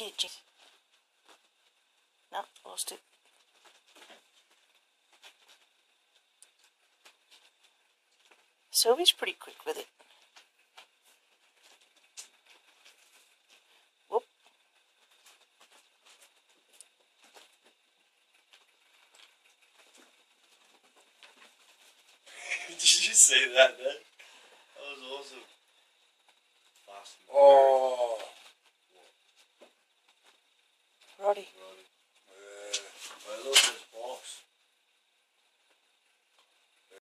Get it, No, lost it. Sylvie's pretty quick with it. Whoop. Did you see that, man? That was awesome. Fast and Oh. Roddy.